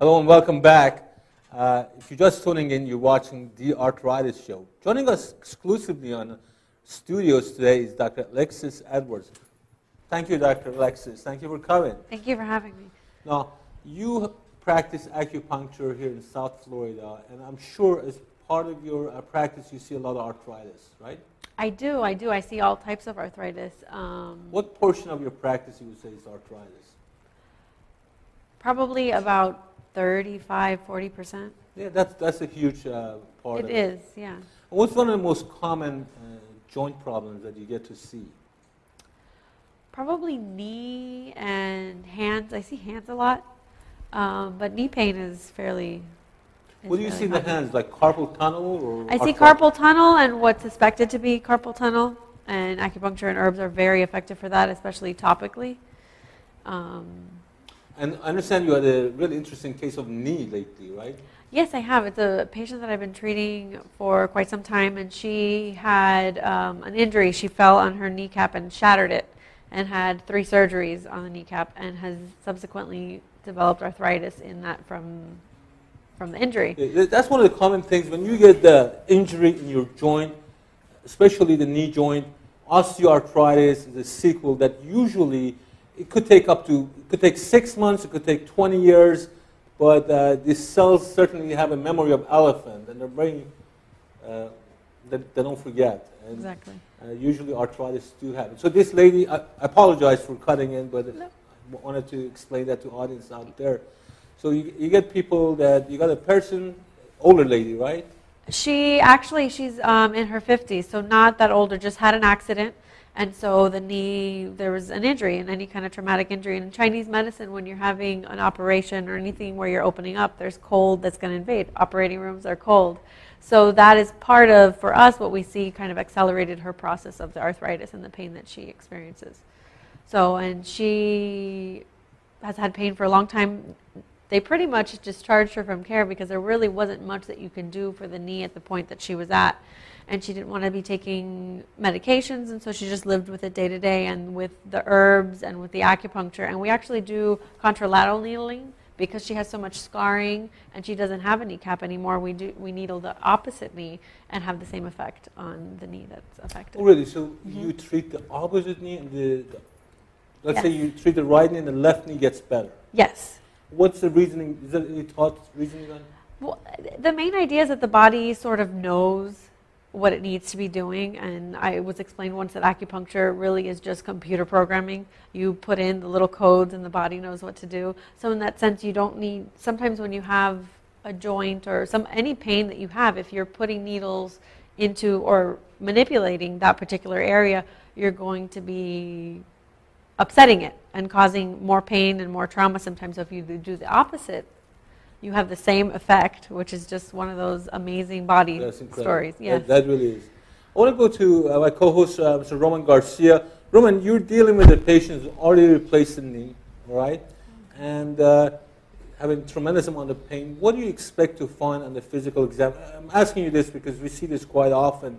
Hello and welcome back. Uh, if you're just tuning in, you're watching the Arthritis Show. Joining us exclusively on studios today is Dr. Alexis Edwards. Thank you, Dr. Alexis. Thank you for coming. Thank you for having me. Now, you practice acupuncture here in South Florida, and I'm sure as part of your uh, practice you see a lot of arthritis, right? I do, I do. I see all types of arthritis. Um, What portion of your practice you would say is arthritis? Probably about 35, 40%. Yeah, that's, that's a huge uh, part It is, yeah. What's one of the most common uh, joint problems that you get to see? Probably knee and hands. I see hands a lot, um, but knee pain is fairly. is What do you see in the hands, like carpal tunnel or? I see carpal tunnel and what's suspected to be carpal tunnel, and acupuncture and herbs are very effective for that, especially topically. Um, And I understand you had a really interesting case of knee lately, right? Yes, I have. It's a patient that I've been treating for quite some time, and she had um, an injury. She fell on her kneecap and shattered it, and had three surgeries on the kneecap, and has subsequently developed arthritis in that from from the injury. That's one of the common things when you get the injury in your joint, especially the knee joint. Osteoarthritis is a sequel that usually it could take up to it could take six months, it could take 20 years, but uh, these cells certainly have a memory of elephant, and they're very uh, they, they don't forget. And Exactly. uh, usually arthritis do happen. So this lady, I, I apologize for cutting in, but No. I wanted to explain that to audience out there. So you, you get people that you got a person, older lady, right? She actually she's um, in her 50s, so not that older. Just had an accident, and so the knee there was an injury and any kind of traumatic injury. And in Chinese medicine, when you're having an operation or anything where you're opening up, there's cold that's going to invade. Operating rooms are cold, so that is part of for us what we see kind of accelerated her process of the arthritis and the pain that she experiences. So and she has had pain for a long time they pretty much discharged her from care because there really wasn't much that you can do for the knee at the point that she was at. And she didn't want to be taking medications, and so she just lived with it day to day and with the herbs and with the acupuncture. And we actually do contralateral needling because she has so much scarring and she doesn't have a kneecap anymore. We do we needle the opposite knee and have the same effect on the knee that's affected. Oh, really? So mm-hmm. you treat the opposite knee and the, the let's say you treat the right knee and the left knee gets better. Yes. What's the reasoning? Is there any thought reasoning on? Well, the main idea is that the body sort of knows what it needs to be doing, and I was explained once that acupuncture really is just computer programming. You put in the little codes, and the body knows what to do. So in that sense, you don't need. Sometimes when you have a joint or some any pain that you have, if you're putting needles into or manipulating that particular area, you're going to be upsetting it and causing more pain and more trauma sometimes. So if you do the opposite, you have the same effect, which is just one of those amazing body stories. That- Yes. That, really is. I want to go to uh, my co-host, uh, Mr. Roman Garcia. Roman, you're dealing with a patient who's already replaced the knee, all right? And uh, having tremendous amount of pain. What do you expect to find on the physical exam? I'm asking you this because we see this quite often.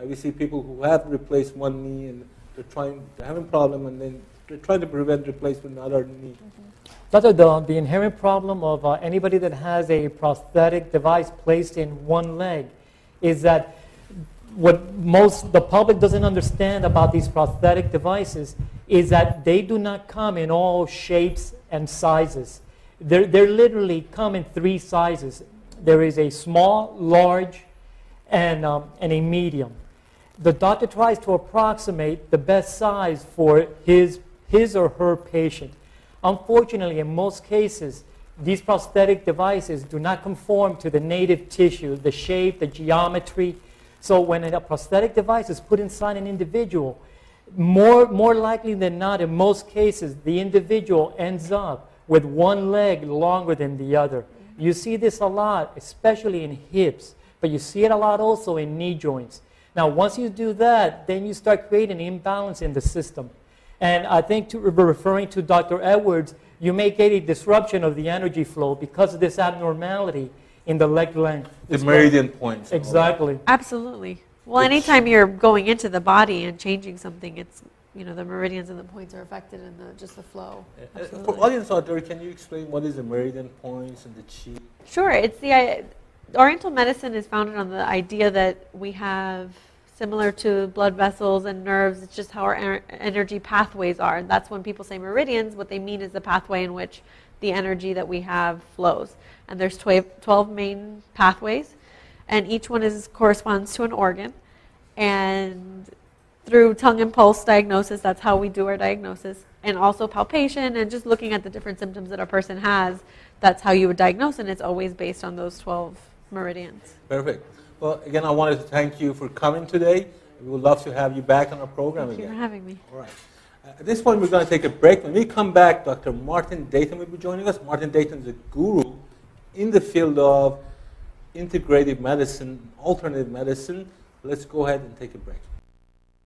Uh, we see people who have replaced one knee and they're trying, they're having a problem and then trying to prevent replacement of another knee. Doctor, the, the inherent problem of uh, anybody that has a prosthetic device placed in one leg is that what most the public doesn't understand about these prosthetic devices is that they do not come in all shapes and sizes. They're, they're literally come in three sizes. There is a small, large, and, um, and a medium. The doctor tries to approximate the best size for his, his or her patient. Unfortunately, in most cases, these prosthetic devices do not conform to the native tissue, the shape, the geometry. So when a prosthetic device is put inside an individual, more, more likely than not, in most cases, the individual ends up with one leg longer than the other. You see this a lot, especially in hips, but you see it a lot also in knee joints. Now, once you do that, then you start creating an imbalance in the system. And I think to, referring to Dr. Edwards, you may get a disruption of the energy flow because of this abnormality in the leg length. The well. meridian points. Exactly. Absolutely. Well, It's- anytime you're going into the body and changing something, it's you know, the meridians and the points are affected and the, just the flow. Uh, For audience out there, can you explain what is the meridian points and the chi? Sure, it's the i- Oriental medicine is founded on the idea that we have similar to blood vessels and nerves. It's just how our ener- energy pathways are, and that's when people say meridians. What they mean is the pathway in which the energy that we have flows. And there's twa- 12 main pathways, and each one is corresponds to an organ. And through tongue and pulse diagnosis, that's how we do our diagnosis, and also palpation and just looking at the different symptoms that a person has. That's how you would diagnose, and it's always based on those 12 meridians. Perfect. Well, again, I wanted to thank you for coming today. We would love to have you back on our program Thank you for having me. All right. At this point, we're going to take a break. When we come back, Dr. Martin Dayton will be joining us. Martin Dayton is a guru in the field of integrative medicine, alternative medicine. Let's go ahead and take a break.